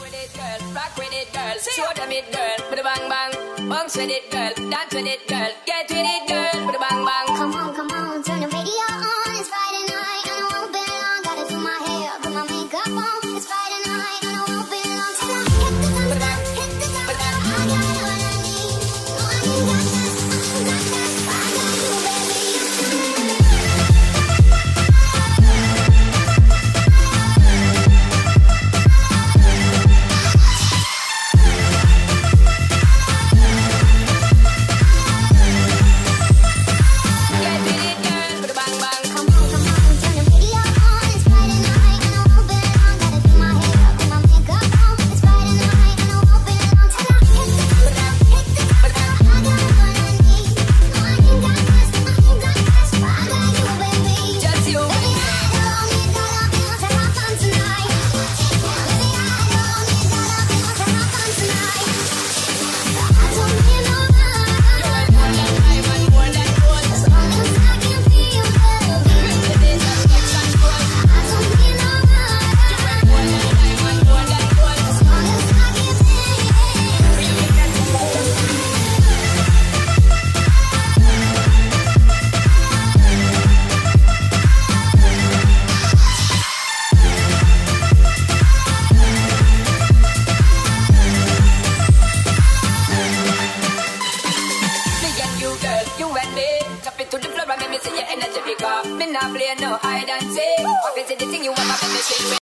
with it, girl. Rock with it, girl. Show them it, girl. With a bang bang. Bounce with it, girl. Dance with it, girl. Get with it, girl. With a bang bang. Come on, come on, turn the radio on. It's Friday night and I won't be long. Gotta do my hair, put my makeup on. It's Friday night and I won't be long. Hit the sunset, hit the sunset. I got what I need. No, I ain't got you me. Drop it to the floor and make me see your energy pick up. Me not play no hide and seek. What is it the thing you want to make me sing?